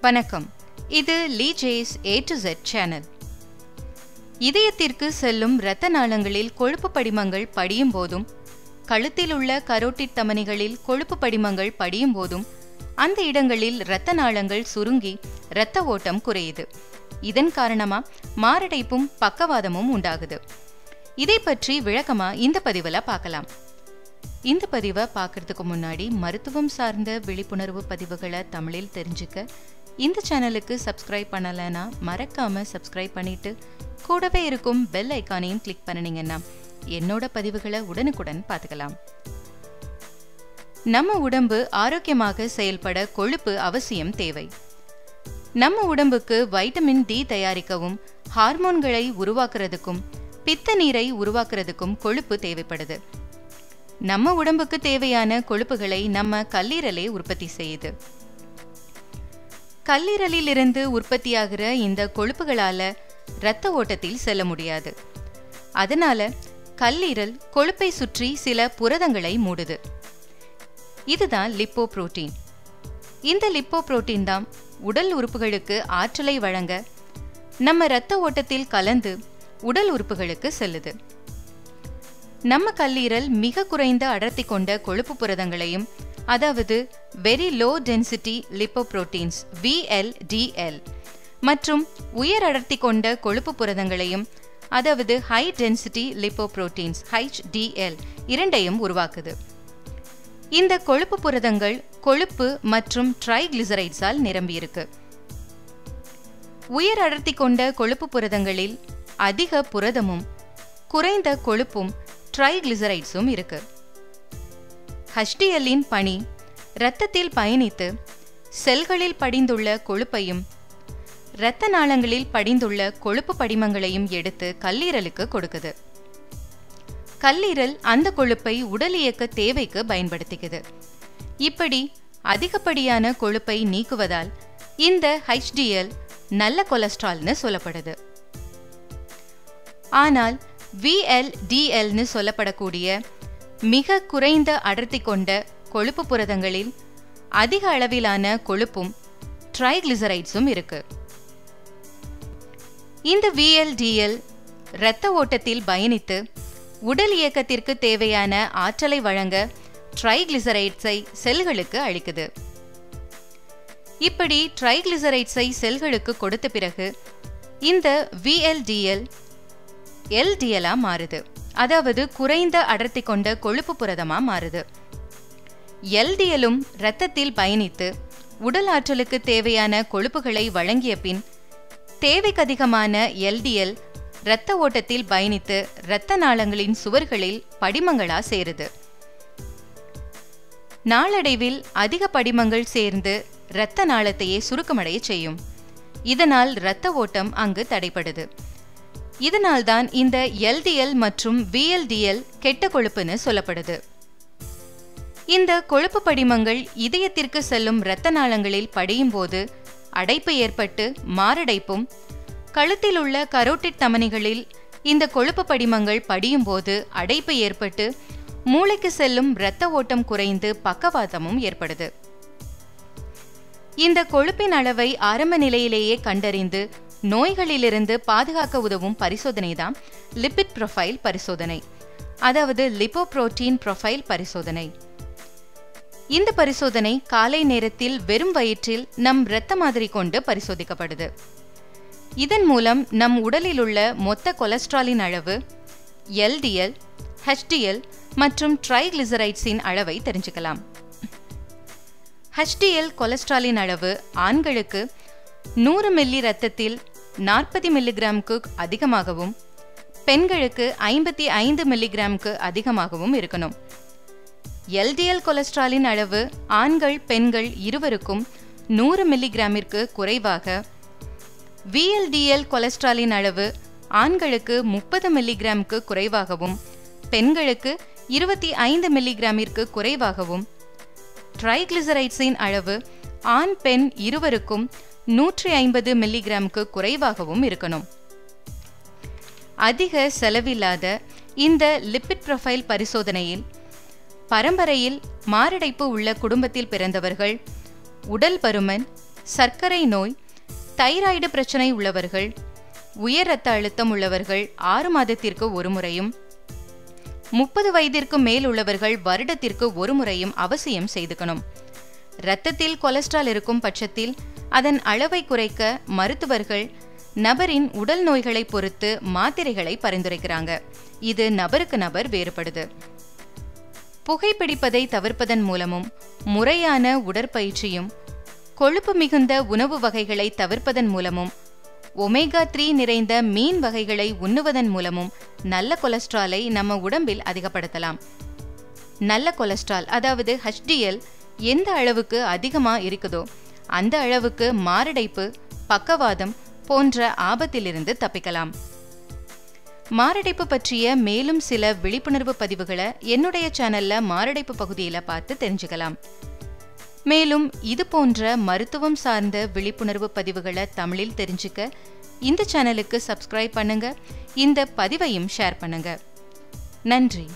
வணக்கம். இது லீஜேஸ் ஏ டு ஜெட் சேனல். இதயத்திற்கு செல்லும் இரத்த நாளங்களில் கொழுப்பு படிமங்கள் படியும் போதும் கழுத்தில் உள்ள கரோட்டிட் தமனிகளில் கொழுப்பு படிமங்கள் படியும் போதும் அந்த இடங்களில் இரத்த நாளங்கள் சுருங்கி இரத்த ஓட்டம் குறையுது. இதன் காரணமா மாரடைப்பும் பக்கவாதமும் உண்டாகுது. இதை பற்றி விளக்கமா இந்த பதிவில் பார்க்கலாம். இந்த பதிவை பார்க்கறதுக்கு முன்னாடி மருத்துவம் சார்ந்த விழிப்புணர்வு பதிவுகளை தமிழில் தெரிஞ்சுக்க இந்த சேனலுக்கு சப்ஸ்கிரைப் பண்ணலைன்னா மறக்காமல் சப்ஸ்கிரைப் பண்ணிட்டு கூடவே இருக்கும் பெல் ஐக்கானையும் கிளிக் பண்ணினீங்கன்னா என்னோட பதிவுகளை உடனுக்குடன் பார்த்துக்கலாம். நம்ம உடம்பு ஆரோக்கியமாக செயல்பட கொழுப்பு அவசியம் தேவை. நம்ம உடம்புக்கு வைட்டமின் டி தயாரிக்கவும் ஹார்மோன்களை உருவாக்குறதுக்கும் பித்த நீரை உருவாக்குறதுக்கும் கொழுப்பு தேவைப்படுது. நம்ம உடம்புக்கு தேவையான கொழுப்புகளை நம்ம கல்லீரலே உற்பத்தி செய்யுது. கல்லீரலிலிருந்து உற்பத்தியாகிற இந்த கொழுப்புகளால இரத்த ஓட்டத்தில் செல்ல முடியாது. அதனால கல்லீரல் கொழுப்பை சுற்றி சில புரதங்களை மூடுது. இதுதான் லிப்போ புரோட்டீன் இந்த லிப்போ புரோட்டீன் தான் உடல் உறுப்புகளுக்கு ஆற்றலை வழங்க நம்ம இரத்த ஓட்டத்தில் கலந்து உடல் உறுப்புகளுக்கு செல்லுது. நம்ம கல்லீரல் மிக குறைந்த அடர்த்தி கொண்ட கொழுப்பு புரதங்களையும் அதாவது very low density lipoproteins VLDL மற்றும் உயர் அடர்த்தி கொண்ட கொழுப்பு புரதங்களையும் அதாவது ஹை டென்சிட்டி லிப்போப்ரோட்டீன்ஸ் ஹைச்டிஎல் இரண்டையும் உருவாக்குது. இந்த கொழுப்பு புரதங்கள் கொழுப்பு மற்றும் ட்ரைகிளிசரைட்ஸால் நிரம்பியிருக்கு. உயர் அடர்த்தி கொண்ட கொழுப்பு புரதங்களில் அதிக புரதமும் குறைந்த கொழுப்பும் ட்ரைகிளிசரைட்ஸும் இருக்குது ஹஷ்டியலின் பணி. இரத்தத்தில் பயணித்து செல்களில் படிந்துள்ள கொழுப்பையும் இரத்த நாளங்களில் படிந்துள்ள கொழுப்பு படிமங்களையும் எடுத்து கல்லீரலுக்கு கொடுக்குது. கல்லீரல் அந்த கொழுப்பை உடல் இயக்க தேவைக்கு பயன்படுத்திக்குது இப்படி அதிகப்படியான கொழுப்பை நீக்குவதால் இந்த ஹெச்டிஎல் நல்ல கொலஸ்ட்ரால்னு சொல்லப்படுது. ஆனால் விஎல்டிஎல்னு சொல்லப்படக்கூடிய மிக குறைந்த அடர்த்தி கொண்ட கொழுப்பு புரதங்களில் அதிக அளவிலான கொழுப்பும் ட்ரைக்ளிசரைட்ஸும் இருக்கு. இந்த விஎல்டிஎல் இரத்த ஓட்டத்தில் பயணித்து உடல் இயக்கத்திற்கு தேவையான ஆற்றலை வழங்க ட்ரைக்ளிசரைட்ஸை செல்களுக்கு அளிக்குது. இப்படி ட்ரைக்ளிசரைட்ஸை செல்களுக்கு கொடுத்த பிறகு இந்த விஎல்டிஎல் எல்டிஎலா மாறுது. அதாவது குறைந்த அடர்த்தி கொண்ட கொழுப்பு புரதமாக மாறுது. எல்டிஎலும் இரத்தத்தில் பயணித்து உடல் ஆற்றலுக்கு தேவையான கொழுப்புகளை வழங்கிய பின் தேவைக்கதிகமான எல்டிஎல் இரத்த ஓட்டத்தில் பயணித்து இரத்த நாளங்களின் சுவர்களில் படிமங்களா சேருது. நாளடைவில் அதிக படிமங்கள் சேர்ந்து இரத்த நாளத்தையே சுருக்கமடைய செய்யும். இதனால் இரத்த ஓட்டம் அங்கு தடைப்படுது இதனால்தான் இந்த எல்டிஎல் மற்றும் விஎல்டிஎல் கெட்ட கொழுப்புன்னு சொல்லப்படுது. இந்த கொழுப்பு படிமங்கள் இதயத்திற்கு செல்லும் இரத்த நாளங்களில் படியும் போது அடைப்பு ஏற்பட்டு மாரடைப்பும் கழுத்தில் உள்ள கரோட்டிட் தமனிகளில் இந்த கொழுப்பு படிமங்கள் படியும் போது அடைப்பு ஏற்பட்டு மூளைக்கு செல்லும் இரத்த ஓட்டம் குறைந்து பக்கவாதமும் ஏற்படுது. இந்த கொழுப்பின் அளவை ஆரம்ப நிலையிலேயே கண்டறிந்து நோய்களிலிருந்து பாதுகாக்க உதவும் பரிசோதனை தான் லிபிட் ப்ரொஃபைல் பரிசோதனை. அதாவது லிப்போப்ரோட்டீன் ப்ரொஃபைல் பரிசோதனை. இந்த பரிசோதனை காலை நேரத்தில் வெறும் வயிற்றில் நம் இரத்த மாதிரி கொண்டு பரிசோதிக்கப்படுது. இதன் மூலம் நம் உடலில் உள்ள மொத்த கொலஸ்ட்ராலின் அளவு எல்டிஎல் ஹெச்டிஎல் மற்றும் ட்ரைகிளிசரைட்ஸின் அளவை தெரிஞ்சுக்கலாம். ஹெச்டிஎல் கொலஸ்ட்ராலின் அளவு ஆண்களுக்கு நூறு மில்லி ரத்தத்தில் நாற்பது மில்லிகிராம்க்கு அதிகமாகவும் பெண்களுக்கு ஐம்பத்தி ஐந்து மில்லிகிராம்க்கு அதிகமாகவும் இருக்கணும். எல்டிஎல் கொலஸ்ட்ராலின் அளவு ஆண்கள் பெண்கள் இருவருக்கும் நூறு மில்லிகிராமிற்கு குறைவாக விஎல்டிஎல் கொலஸ்ட்ராலின் அளவு ஆண்களுக்கு முப்பது மில்லிகிராமுக்கு குறைவாகவும் பெண்களுக்கு இருபத்தி ஐந்து மில்லிகிராமிற்கு குறைவாகவும் ட்ரைகிளிசரைட்ஸின் அளவு ஆண் பெண் இருவருக்கும் நூற்றி ஐம்பது மில்லிகிராமுக்கு குறைவாகவும் இருக்கணும். அதிக செலவில்லாத இந்த லிப்பிட் ப்ரொஃபைல் பரிசோதனையில் பரம்பரையில் மாரடைப்பு உள்ள குடும்பத்தில் பிறந்தவர்கள் உடல் பருமன் சர்க்கரை நோய் தைராய்டு பிரச்சனை உள்ளவர்கள் உயர் இரத்த அழுத்தம் உள்ளவர்கள் ஆறு மாதத்திற்கு ஒரு முறையும் முப்பது வயதிற்கு மேல் உள்ளவர்கள் வருடத்திற்கு ஒரு முறையும் அவசியம் செய்துக்கணும். இரத்தத்தில் கொலஸ்ட்ரால் இருக்கும் பட்சத்தில் அதன் அளவை குறைக்க மருத்துவர்கள் நபரின் உடல் நோய்களை பொறுத்து மாத்திரைகளை பரிந்துரைக்கிறாங்க. இது நபருக்கு நபர் வேறுபடுது. புகைப்பிடிப்பதை தவிர்ப்பதன் மூலமும் முறையான உடற்பயிற்சியும் கொழுப்பு மிகுந்த உணவு வகைகளை தவிர்ப்பதன் மூலமும் ஒமேகா த்ரீ நிறைந்த மீன் வகைகளை உண்ணுவதன் மூலமும் நல்ல கொலஸ்ட்ராலை நம்ம உடம்பில் அதிகப்படுத்தலாம். நல்ல கொலஸ்ட்ரால் அதாவது ஹெச்டிஎல் எந்த அளவுக்கு அதிகமாக இருக்குதோ அந்த அளவுக்கு மாரடைப்பு பக்கவாதம் போன்ற ஆபத்திலிருந்து தப்பிக்கலாம். மாரடைப்பு பற்றிய மேலும் சில விழிப்புணர்வு பதிவுகளை என்னுடைய சேனல்ல மாரடைப்பு பகுதியில் பார்த்து தெரிஞ்சுக்கலாம். மேலும் இது போன்ற மருத்துவம் சார்ந்த விழிப்புணர்வு பதிவுகளை தமிழில் தெரிஞ்சுக்க இந்த சேனலுக்கு சப்ஸ்கிரைப் பண்ணுங்க இந்த பதிவையும் ஷேர் பண்ணுங்க. நன்றி.